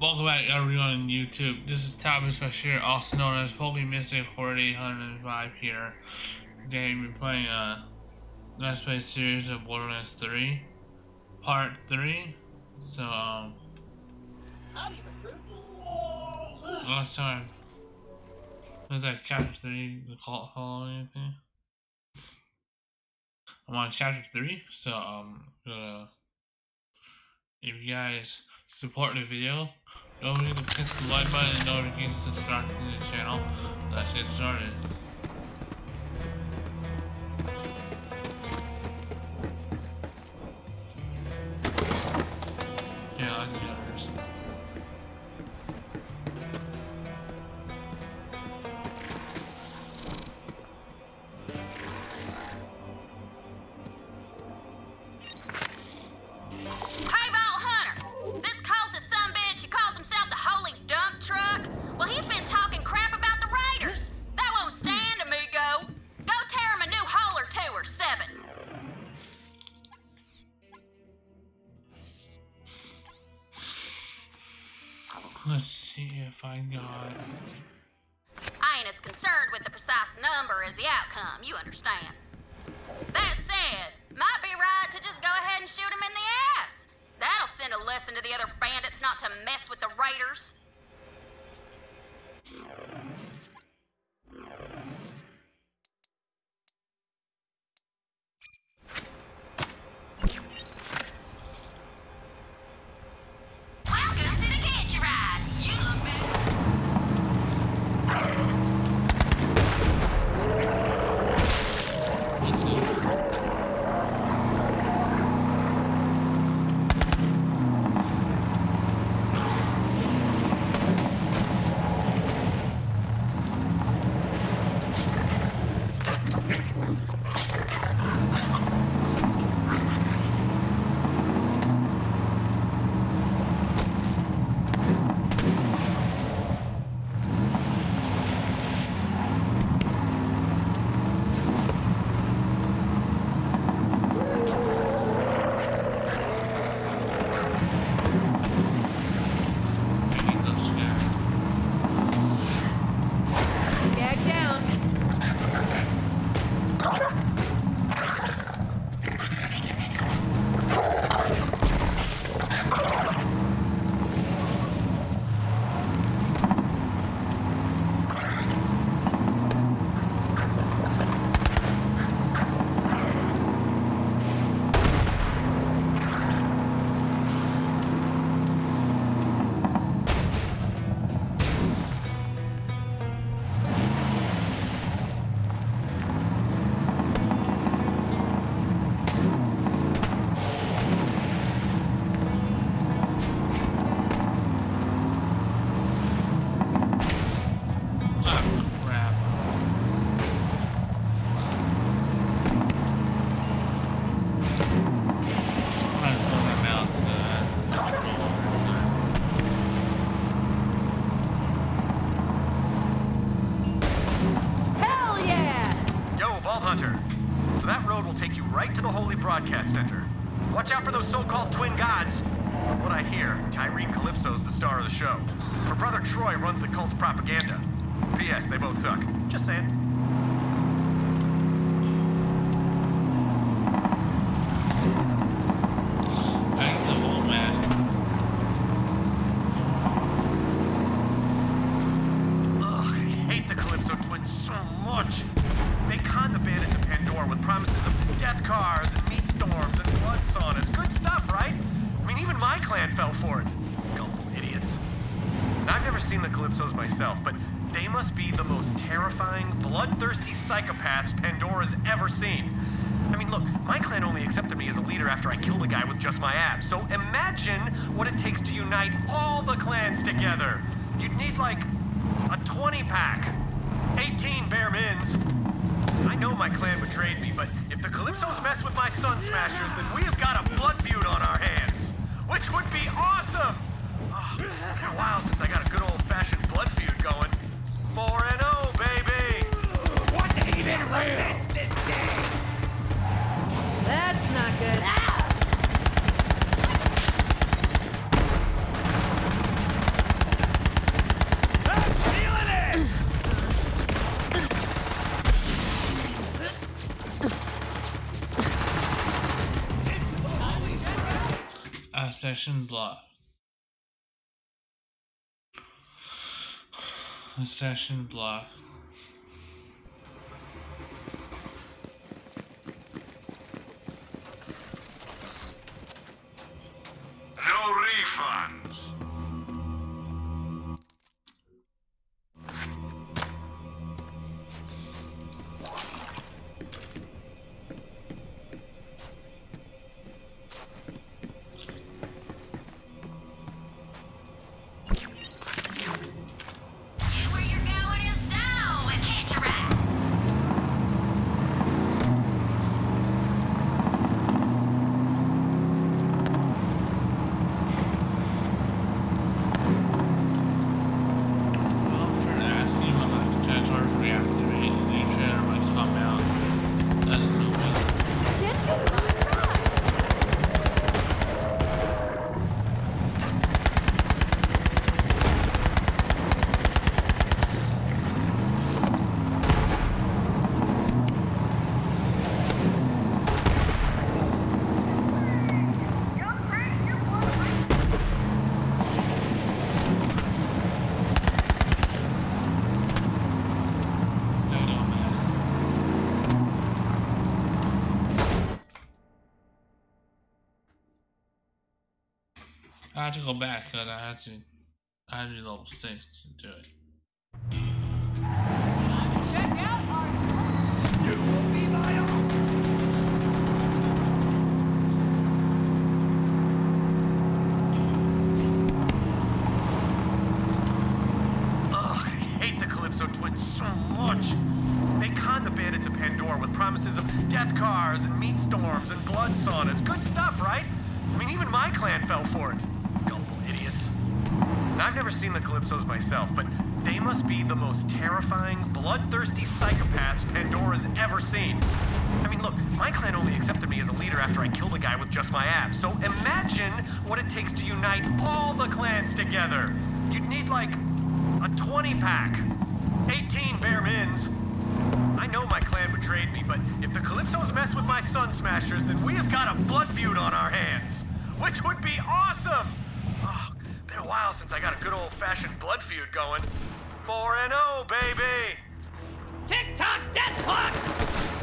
Welcome back everyone on YouTube. This is Tavis Bashir, also known as PokeMystic 4805 here. Today we're playing a Let's Play series of Borderlands 3, Part 3. So, um, last time, was like Chapter 3, the cult or anything. I'm on Chapter 3, so, um, uh, if you guys support the video, don't forget to click the like button and don't forget to subscribe to the channel. Let's get started. Precise number as the outcome, you understand. That said, might be right to just go ahead and shoot him in the ass. That'll send a lesson to the other bandits not to mess with the Raiders. If the Calypsos mess with my Sun Smashers, then we have got a blood feud on our hands, which would be awesome. Oh, been a while since I got a good old-fashioned blood feud going. 4 and 0, baby. What even real? That's not good. Ascension Bluff. session Bluff. No refunds. I had to go back because I had to. I had to do level six to do it. Terrifying, bloodthirsty psychopaths Pandora's ever seen. I mean, look, my clan only accepted me as a leader after I killed a guy with just my abs. So imagine what it takes to unite all the clans together. You'd need like a 20 pack. 18 bare mins. I know my clan betrayed me, but if the Calypsos mess with my Sun Smashers, then we have got a blood feud on our hands. Which would be awesome! Oh, been a while since I got a good old fashioned blood feud going. 4 and 0, baby! Tick tock death clock.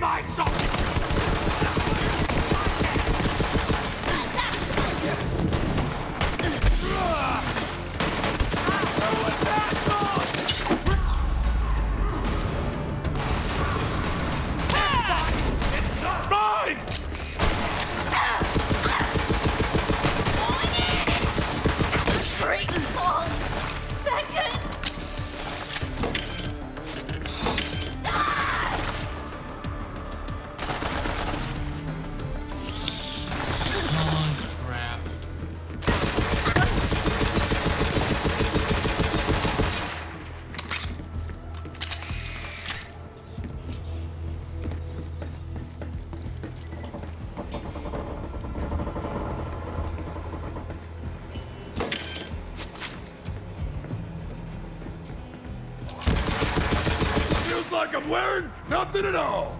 My soldier! At all.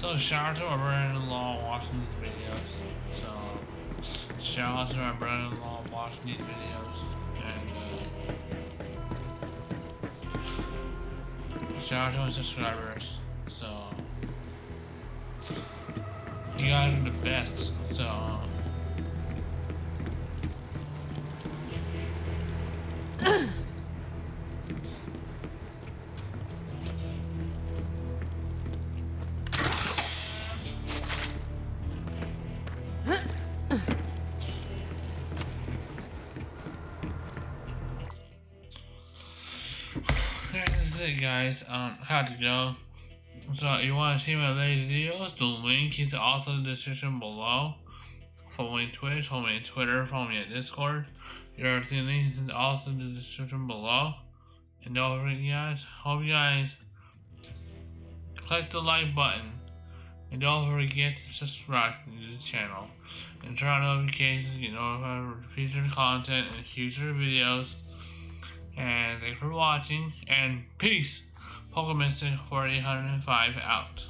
So shout out to my brother-in-law watching these videos. So shout out to my brother-in-law watching these videos. And uh, shout out to my subscribers. So you guys are the best. So Okay, this is it guys. Um had to go. So if you want to see my latest videos, the link is also in the description below. Follow me on Twitch, follow me on Twitter, follow me on Discord. Your link is also in the description below. And don't forget guys, hope you guys click the like button. And don't forget to subscribe to the channel. And turn on notifications to get notified for future content and future videos. And thanks for watching, and peace! Pokemon 4805 out.